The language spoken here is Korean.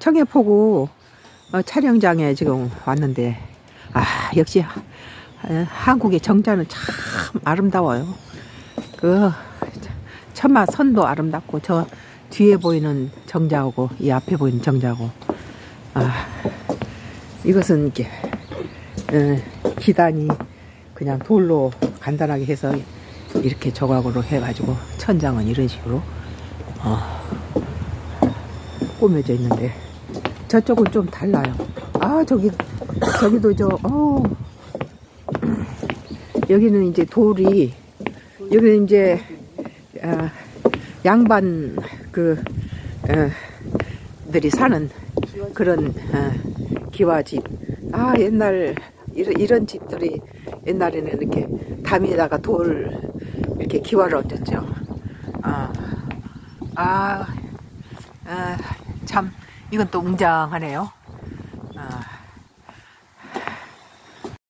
청해포구 어, 촬영장에 지금 왔는데 아 역시 하- 어, 한국의 정자는 참 아름다워요. 그 천마 선도 아름답고 저 뒤에 보이는 정자하고 이 앞에 보이는 정자하고 아 이것은 이렇게 어, 기단이 그냥 돌로 간단하게 해서 이렇게 조각으로 해가지고 천장은 이런 식으로 어, 꾸며져 있는데 저쪽은 좀 달라요. 아 저기 저기도 저 어, 여기는 이제 돌이 여기는 이제 아, 양반 그 어, 들이 사는 그런 어, 기와집. 아 옛날 이런, 이런 집들이 옛날에는 이렇게 담에다가 돌 이렇게 기와를 얹었죠. 아, 아, 아, 참 이건 또 웅장하네요. 아,